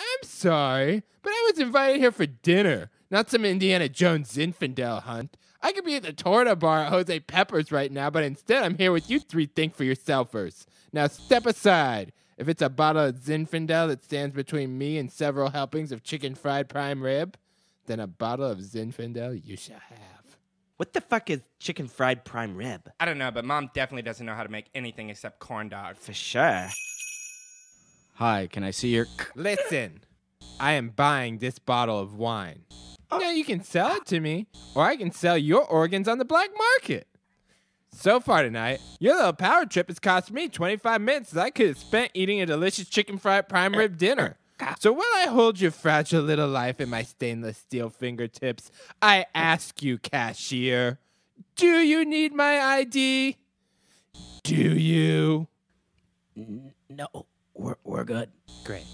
I'm sorry, but I was invited here for dinner, not some Indiana Jones Zinfandel hunt. I could be at the Torta bar at Jose Pepper's right now, but instead I'm here with you three think for yourselfers. Now step aside. If it's a bottle of Zinfandel that stands between me and several helpings of chicken fried prime rib, then a bottle of Zinfandel you shall have. What the fuck is chicken fried prime rib? I don't know, but mom definitely doesn't know how to make anything except corn dogs. For sure. Hi, can I see your. Listen, I am buying this bottle of wine. Now you can sell it to me, or I can sell your organs on the black market. So far tonight, your little power trip has cost me 25 minutes that I could have spent eating a delicious chicken fried prime rib dinner. So while I hold your fragile little life in my stainless steel fingertips, I ask you, cashier, do you need my ID? Do you? No, we're, we're good. Great.